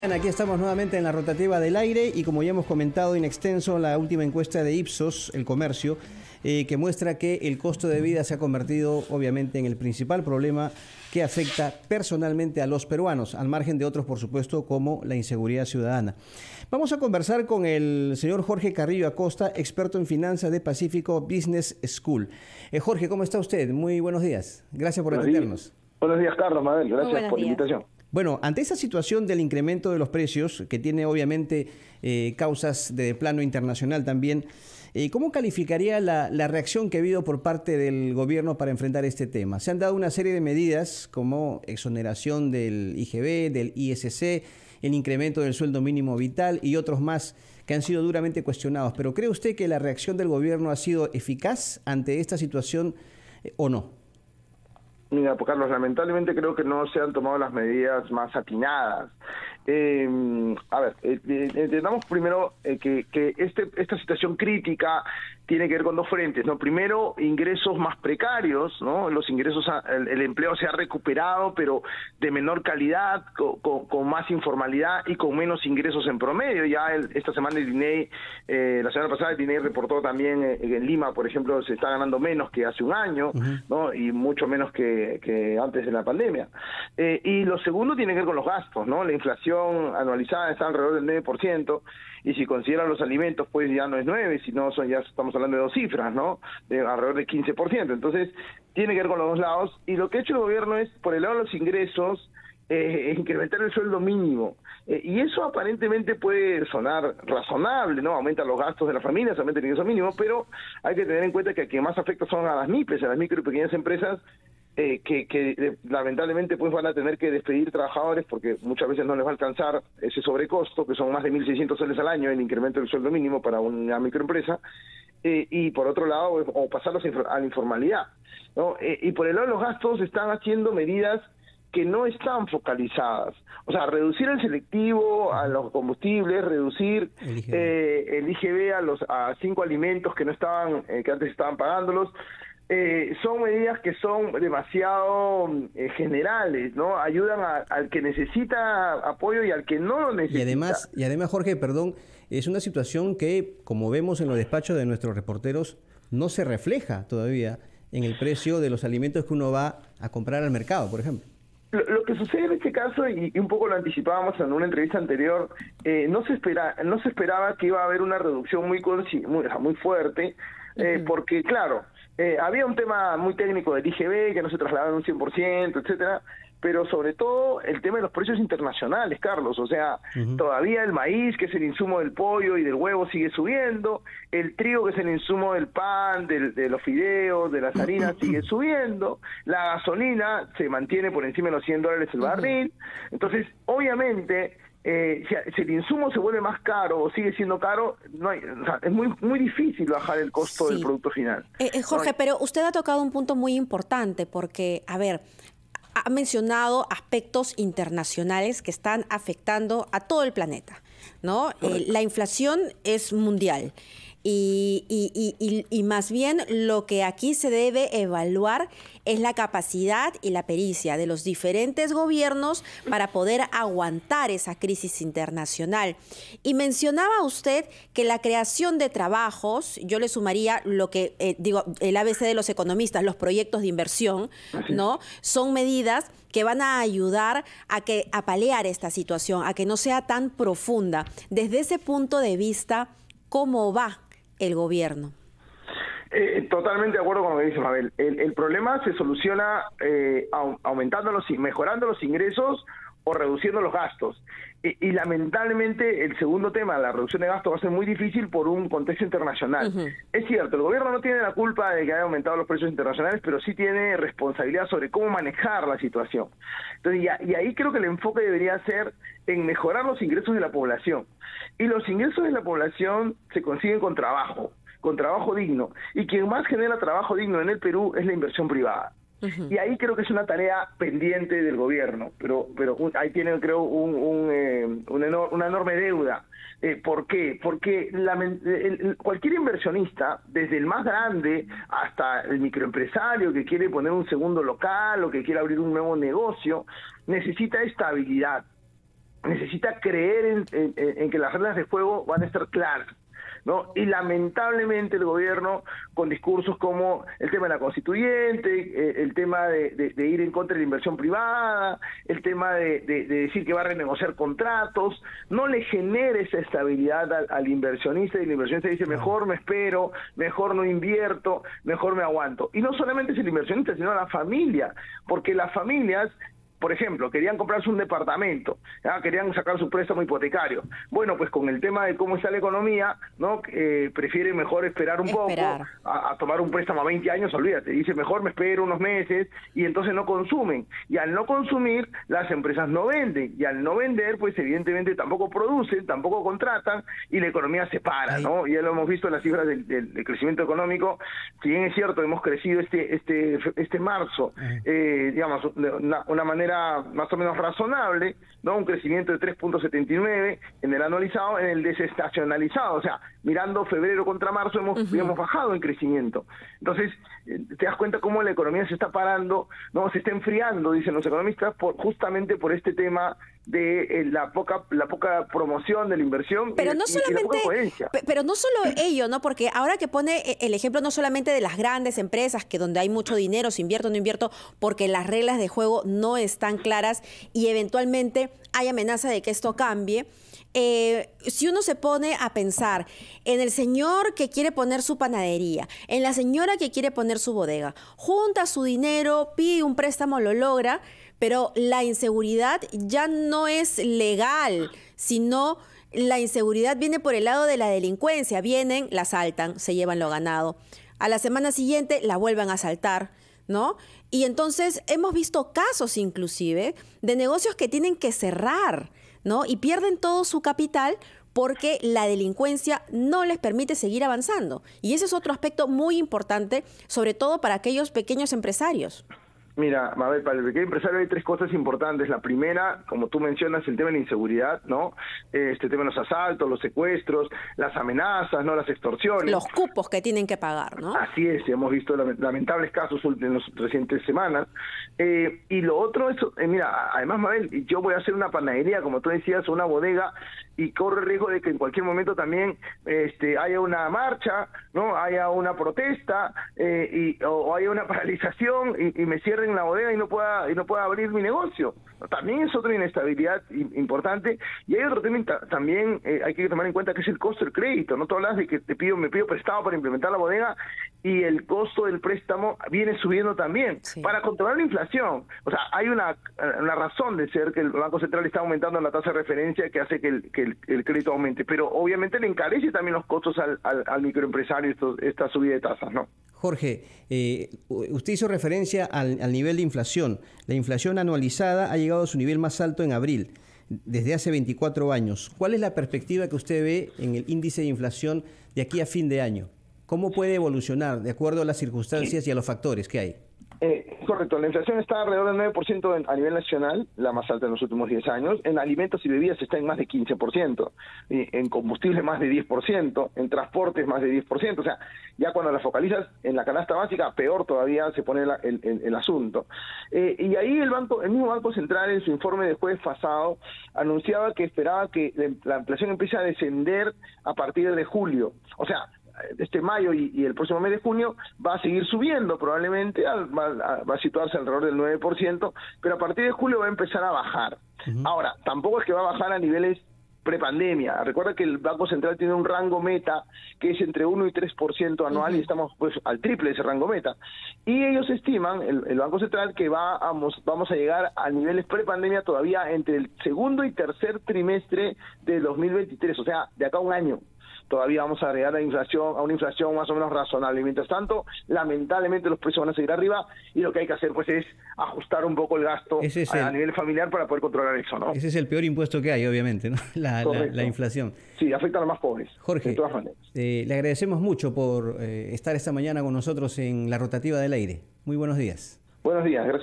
Aquí estamos nuevamente en la rotativa del aire y como ya hemos comentado en extenso la última encuesta de Ipsos, el comercio, eh, que muestra que el costo de vida se ha convertido obviamente en el principal problema que afecta personalmente a los peruanos, al margen de otros por supuesto como la inseguridad ciudadana. Vamos a conversar con el señor Jorge Carrillo Acosta, experto en finanzas de Pacífico Business School. Eh, Jorge, ¿cómo está usted? Muy buenos días. Gracias por atendernos. Buenos días, Carlos Madel. Gracias por la invitación. Bueno, ante esa situación del incremento de los precios, que tiene obviamente eh, causas de plano internacional también, eh, ¿cómo calificaría la, reacción que ha habido por parte del gobierno para enfrentar este tema? Se han dado una serie de medidas como exoneración del IGB, del ISC, el incremento del sueldo mínimo vital y otros más que han sido duramente cuestionados. Pero ¿cree usted que la reacción del gobierno ha sido eficaz ante esta situación eh, o no? Mira, pues Carlos, lamentablemente creo que no se han tomado las medidas más atinadas. Eh, a ver, eh, eh, entendamos primero que, que este, esta situación crítica tiene que ver con dos frentes, ¿no? Primero, ingresos más precarios, ¿no? Los ingresos, el, empleo se ha recuperado, pero de menor calidad, con, más informalidad y con menos ingresos en promedio. Ya esta semana el INEI, eh, la semana pasada el INEI reportó también eh, en Lima, por ejemplo, se está ganando menos que hace un año, ¿no? Y mucho menos que, que antes de la pandemia. Eh, y lo segundo tiene que ver con los gastos, ¿no? La inflación anualizada está alrededor del 9%, y si consideran los alimentos, pues ya no es 9, sino son ya estamos hablando de dos cifras, ¿no? De alrededor de 15%. Entonces, tiene que ver con los dos lados. Y lo que ha hecho el gobierno es, por el lado de los ingresos, eh, incrementar el sueldo mínimo. Eh, y eso aparentemente puede sonar razonable, ¿no? Aumenta los gastos de las familias, aumenta el ingreso mínimo, pero hay que tener en cuenta que a quien más afecta son a las MIPES, a las micro y pequeñas empresas, eh, que, que lamentablemente pues van a tener que despedir trabajadores porque muchas veces no les va a alcanzar ese sobrecosto, que son más de 1.600 soles al año el incremento del sueldo mínimo para una microempresa, eh, y por otro lado, o pasarlos a la informalidad. ¿no? Eh, y por el lado de los gastos están haciendo medidas que no están focalizadas. O sea, reducir el selectivo a los combustibles, reducir el IGB, eh, a los a cinco alimentos que no estaban, que antes estaban pagándolos, eh, son medidas que son demasiado eh, generales, ¿no? Ayudan al que necesita apoyo y al que no lo necesita. Y además, y además, Jorge, perdón, es una situación que, como vemos en los despachos de nuestros reporteros, no se refleja todavía en el precio de los alimentos que uno va a comprar al mercado, por ejemplo. Lo, que sucede en este caso, y, un poco lo anticipábamos en una entrevista anterior, eh, no, se espera, no se esperaba que iba a haber una reducción muy, muy, muy fuerte, porque claro, eh, había un tema muy técnico del IGB que no se trasladaba un 100%, etcétera, pero sobre todo el tema de los precios internacionales, Carlos. O sea, todavía el maíz, que es el insumo del pollo y del huevo, sigue subiendo. El trigo, que es el insumo del pan, de los fideos, de las harinas, sigue subiendo. La gasolina se mantiene por encima de los 100 dólares el barril. Entonces, obviamente, eh, si, el insumo se vuelve más caro o sigue siendo caro, no hay, es muy, muy difícil bajar el costo del producto final. Eh, eh, Jorge, pero usted ha tocado un punto muy importante porque, a ver, ha mencionado aspectos internacionales que están afectando a todo el planeta, ¿no? la inflación es mundial. Y, y, y, más bien lo que aquí se debe evaluar es la capacidad y la pericia de los diferentes gobiernos para poder aguantar esa crisis internacional. Y mencionaba usted que la creación de trabajos, yo le sumaría lo que eh, digo, el ABC de los economistas, los proyectos de inversión, ¿no? Son medidas que van a ayudar a que a paliar esta situación, a que no sea tan profunda. Desde ese punto de vista, ¿cómo va el gobierno. Eh, totalmente de acuerdo con lo que dice Mabel. El, problema se soluciona eh, aumentando los, mejorando los ingresos o reduciendo los gastos. Y, lamentablemente el segundo tema, la reducción de gastos, va a ser muy difícil por un contexto internacional. Es cierto, el gobierno no tiene la culpa de que haya aumentado los precios internacionales, pero sí tiene responsabilidad sobre cómo manejar la situación. Entonces, y, y ahí creo que el enfoque debería ser en mejorar los ingresos de la población. Y los ingresos de la población se consiguen con trabajo, con trabajo digno. Y quien más genera trabajo digno en el Perú es la inversión privada. Y ahí creo que es una tarea pendiente del gobierno, pero pero ahí tienen creo un, un, eh, una, enorme deuda. Eh, ¿Por qué? Porque cualquier inversionista, desde el más grande hasta el microempresario que quiere poner un segundo local o que quiere abrir un nuevo negocio, necesita estabilidad. necesita creer en, que las reglas de juego van a estar claras. ¿No? Y lamentablemente el gobierno, con discursos como el tema de la constituyente, eh, el tema de, ir en contra de la inversión privada, el tema de, decir que va a renegociar contratos, no le genera esa estabilidad al, inversionista y el inversionista dice, mejor me espero, mejor no invierto, mejor me aguanto. Y no solamente es el inversionista, sino la familia, porque las familias por ejemplo, querían comprarse un departamento, querían sacar su préstamo hipotecario. Bueno, pues con el tema de cómo está la economía, ¿no? Eh, prefiere mejor esperar un poco a, tomar un préstamo a 20 años, olvídate, dice mejor me espero unos meses y entonces no consumen. Y al no consumir, las empresas no venden y al no vender, pues evidentemente tampoco producen, tampoco contratan y la economía se para, ¿no? Ya lo hemos visto en las cifras del, crecimiento económico, si bien es cierto, hemos crecido este este este marzo, eh, digamos, de una manera más o menos razonable, ¿no? Un crecimiento de 3.79 en el anualizado, en el desestacionalizado, o sea, mirando febrero contra marzo hemos, hemos bajado en crecimiento. Entonces, eh, te das cuenta cómo la economía se está parando, no se está enfriando, dicen los economistas, por, justamente por este tema de eh, la poca la poca promoción de la inversión pero no solamente pero no solo ello no porque ahora que pone eh, el ejemplo no solamente de las grandes empresas que donde hay mucho dinero si invierto o no invierto porque las reglas de juego no están claras y eventualmente hay amenaza de que esto cambie eh, si uno se pone a pensar en el señor que quiere poner su panadería, en la señora que quiere poner su bodega, junta su dinero, pide un préstamo, lo logra, pero la inseguridad ya no es legal, sino la inseguridad viene por el lado de la delincuencia. Vienen, la asaltan, se llevan lo ganado. A la semana siguiente la vuelven a asaltar, ¿no? Y entonces hemos visto casos inclusive de negocios que tienen que cerrar ¿no? Y pierden todo su capital porque la delincuencia no les permite seguir avanzando. Y ese es otro aspecto muy importante, sobre todo para aquellos pequeños empresarios. Mira, Mabel, para el pequeño empresario hay tres cosas importantes. La primera, como tú mencionas, el tema de la inseguridad, ¿no? Este tema de los asaltos, los secuestros, las amenazas, ¿no? Las extorsiones. Los cupos que tienen que pagar, ¿no? Así es, hemos visto lamentables casos en las recientes semanas. Eh, y lo otro es, eh, mira, además, Mabel, yo voy a hacer una panadería, como tú decías, una bodega, y corre riesgo de que en cualquier momento también este, haya una marcha, no haya una protesta eh, y, o, haya una paralización y, me cierren la bodega y no pueda y no pueda abrir mi negocio. También es otra inestabilidad importante y hay otro tema también eh, hay que tomar en cuenta que es el costo del crédito. No tú hablas de que te pido me pido prestado para implementar la bodega y el costo del préstamo viene subiendo también para controlar la inflación. O sea, hay una, una razón de ser que el Banco Central está aumentando la tasa de referencia que hace que el, que el, crédito aumente, pero obviamente le encarece también los costos al, al, microempresario esta subida de tasas, ¿no? Jorge, eh, usted hizo referencia al, al, nivel de inflación. La inflación anualizada ha llegado a su nivel más alto en abril, desde hace 24 años. ¿Cuál es la perspectiva que usted ve en el índice de inflación de aquí a fin de año? ¿Cómo puede evolucionar de acuerdo a las circunstancias y a los factores que hay? Eh, correcto, la inflación está alrededor del 9% a nivel nacional, la más alta en los últimos 10 años. En alimentos y bebidas está en más de 15%, y en combustible más de 10%, en transportes más de 10%. O sea, ya cuando la focalizas en la canasta básica, peor todavía se pone el, asunto. Eh, y ahí el banco, el mismo Banco Central en su informe de jueves pasado anunciaba que esperaba que la inflación empiece a descender a partir de julio. O sea, este mayo y, el próximo mes de junio va a seguir subiendo probablemente, va, a situarse alrededor del 9%, pero a partir de julio va a empezar a bajar. Ahora, tampoco es que va a bajar a niveles prepandemia. Recuerda que el Banco Central tiene un rango meta que es entre 1 y 3% anual y estamos pues al triple de ese rango meta. Y ellos estiman, el, Banco Central, que va vamos a llegar a niveles prepandemia todavía entre el segundo y tercer trimestre de 2023, o sea, de acá a un año todavía vamos a agregar a, inflación, a una inflación más o menos razonable. Mientras tanto, lamentablemente los precios van a seguir arriba y lo que hay que hacer pues es ajustar un poco el gasto a, nivel familiar para poder controlar eso. ¿no? Ese es el peor impuesto que hay, obviamente, ¿no? la, inflación. Sí, afecta a los más pobres. Jorge, eh, le agradecemos mucho por eh, estar esta mañana con nosotros en la rotativa del aire. Muy buenos días. Buenos días, gracias.